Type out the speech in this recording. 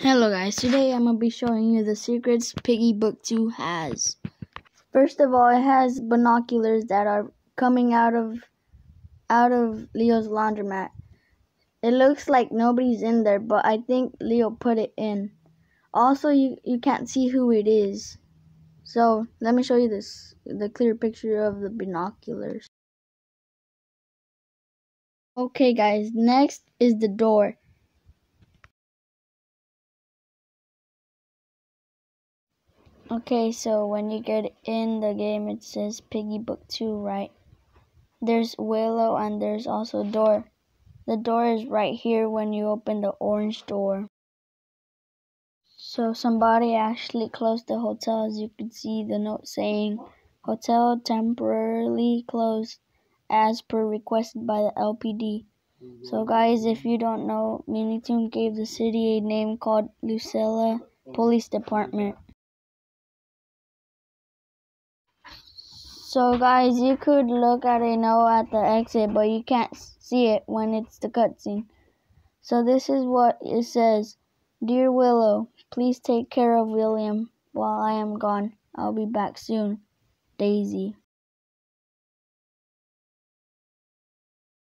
Hello guys, today I'm going to be showing you the secrets Piggy Book 2 has. First of all, it has binoculars that are coming out of out of Leo's laundromat. It looks like nobody's in there, but I think Leo put it in. Also, you, you can't see who it is. So, let me show you this the clear picture of the binoculars. Okay guys, next is the door. Okay, so when you get in the game, it says Piggy Book 2, right? There's Willow and there's also door. The door is right here when you open the orange door. So somebody actually closed the hotel as you can see the note saying hotel temporarily closed as per requested by the LPD. So mm-hmm. guys, if you don't know, Minitoon gave the city a name called Lucilla Police Department. So guys, you could look at a note at the exit, but you can't see it when it's the cutscene. So this is what it says. Dear Willow, please take care of William while I am gone. I'll be back soon. Daisy.